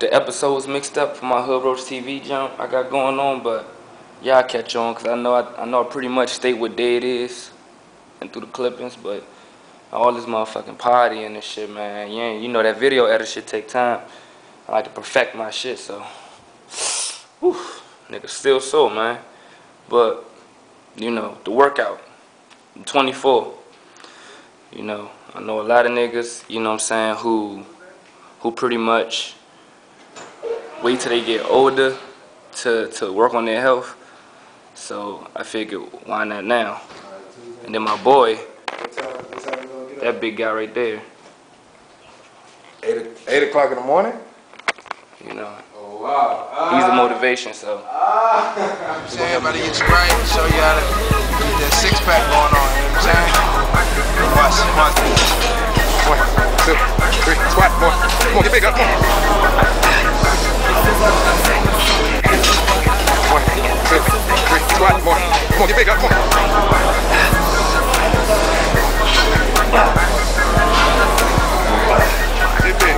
the episodes mixed up for my Hood Roach TV jump I got going on, but y'all catch on because I know I, I know I pretty much state what day it is and through the clippings, but all this motherfucking party and this shit, man. Ain't, you know that video edit shit take time. I like to perfect my shit, so. Whew, nigga still so, man. But, you know, the workout. I'm 24. You know, I know a lot of niggas, you know what I'm saying, who who pretty much wait till they get older to, to work on their health. So I figured, why not now? And then my boy, that big guy right there, Eight, eight o'clock in the morning? you know, Oh, wow. he's the motivation, so. So everybody get you right, show you how to get that six pack going on, you know what I'm saying? Watch, watch. One, two, three, squat, more. Come on, get big up, come on. More. Get big come on. Get big.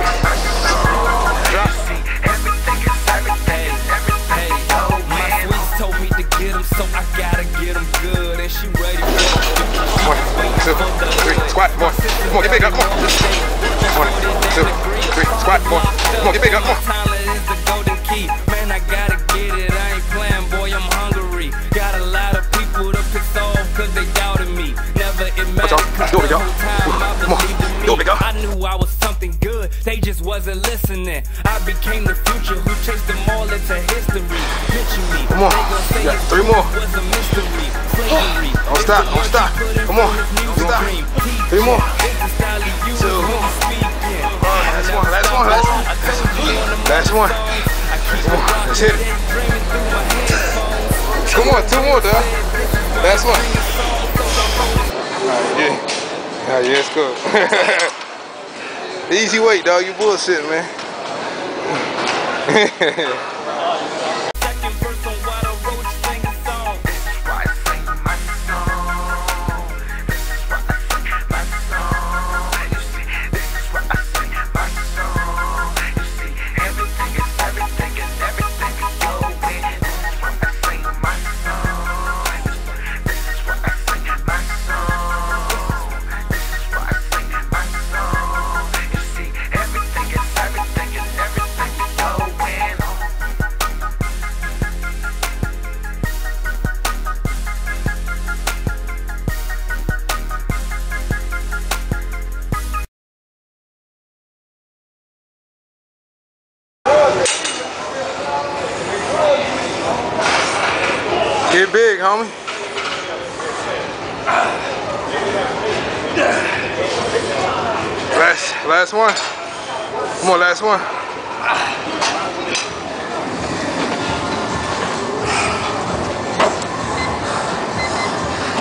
Get 'em, so I gotta get 'em good. And she ready for One, two, three, squat, more. Come on, get big up. One, two, three, squat, more. Come on, get big up, come Come on. believed in Do it, me. y'all. I knew I was something good. They just wasn't listening. I became the future who chased them all into history. Me. Come on. You got three more. was a mystery. Slavery. Don't stop, don't stop. Come on. Don't stop. Three more. Two. Last one, last one, last one. Last one. Come on, let's hit it. Come on, two more, dog. Last one. Alright, yeah. Yeah, yeah, it's good. Easy weight, dog. You bullshit, man. Get big, homie. Last, last one. Come on, last one.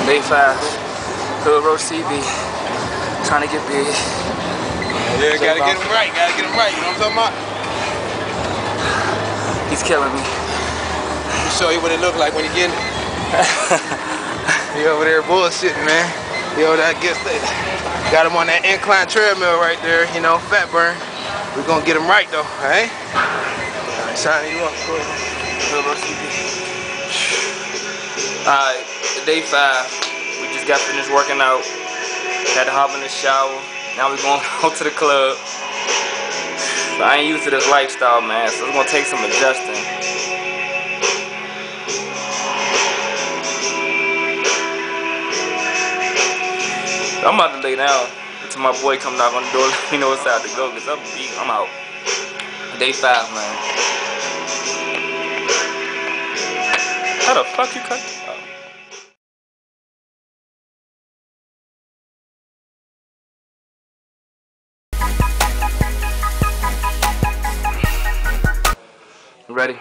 Day five, Hood Roach TV, trying to get big. Yeah, gotta get him right, gotta get him right, you know what I'm talking about? He's killing me. Show you what it look like when you get it. He over there bullshitting, man. Yo, that gets it. Got him on that incline treadmill right there, you know, fat burn. We're gonna get him right though, alright? Alright, sign you up. Alright, day five. We just got finished working out. Had to hop in the shower. Now we going out to the club. So I ain't used to this lifestyle, man. So it's gonna take some adjusting. I'm about to lay down until my boy come knock on the door. Let me know it's time to go, cause I'm beat. I'm out. Day five, man. How the fuck you cut? Ready?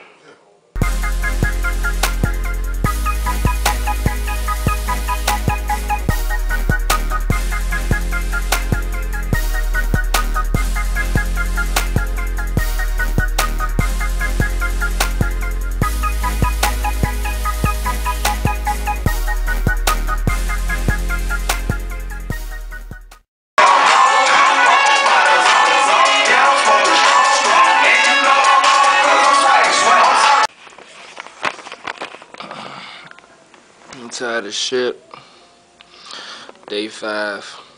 Of the ship. Day five.